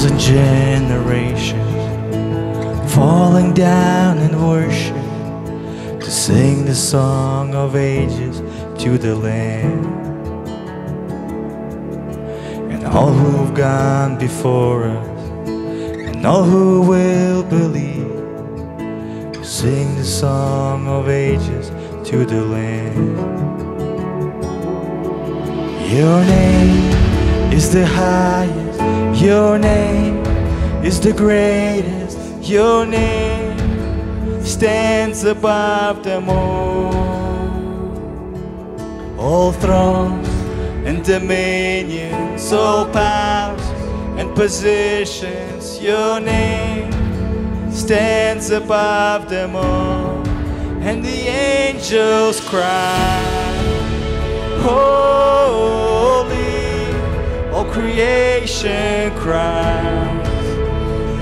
generations falling down in worship to sing the song of ages to the Lamb. And all who've gone before us, and all who will believe, sing the song of ages to the Lamb. Your name is the highest, your name is the greatest, your name stands above them all. All thrones and dominions, all powers and positions, your name stands above them all. And the angels cry, Holy, all creation cries,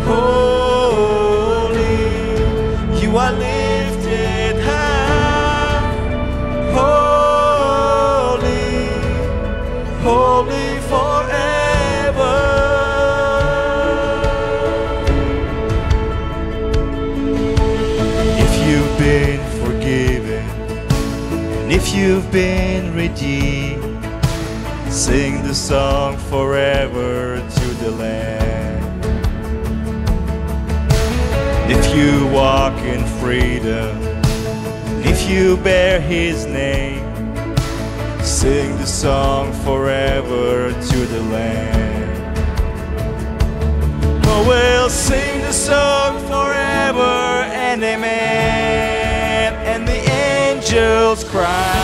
Holy, you are lifted high, Holy, holy forever. If you've been forgiven, and if you've been redeemed, sing the song forever to the Lamb. If you walk in freedom, if you bear His name, sing the song forever to the Lamb. Oh, we'll sing the song forever and amen. And the angels cry,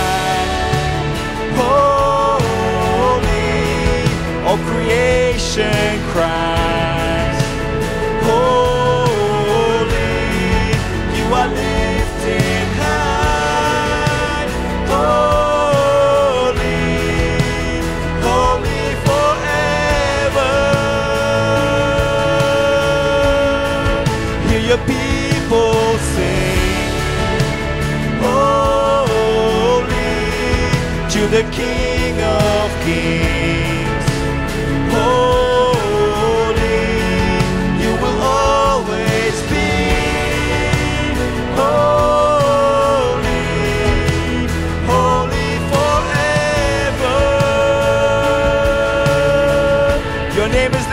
creation cries, Holy, you are lifted high, Holy, holy forever. Hear your people sing, Holy, to the King of Kings.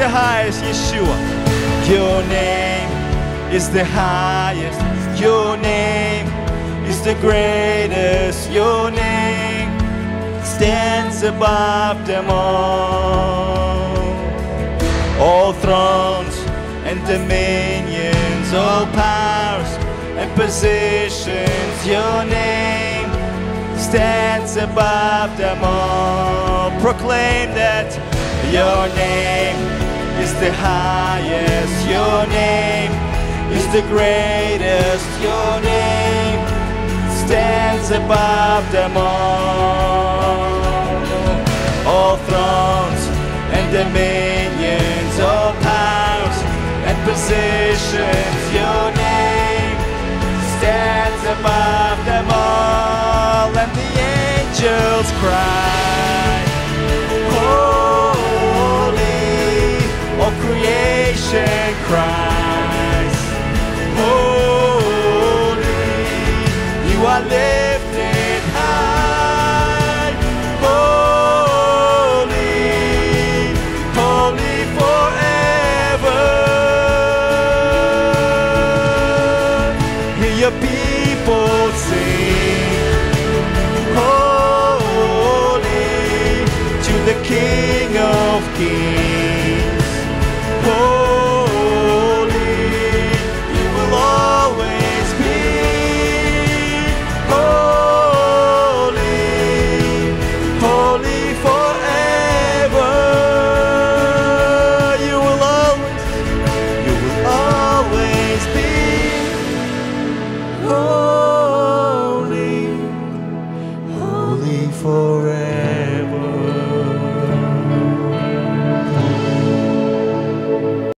The highest, Yeshua. Your name is the highest. Your name is the greatest. Your name stands above them all. All thrones and dominions, all powers and positions, your name stands above them all. Proclaim that your name is the highest, your name is the greatest, your name stands above them all. All thrones and dominions, all powers and positions, your name stands above them all. And the angels cry, are lifted high, holy, holy forever. Hear your people sing,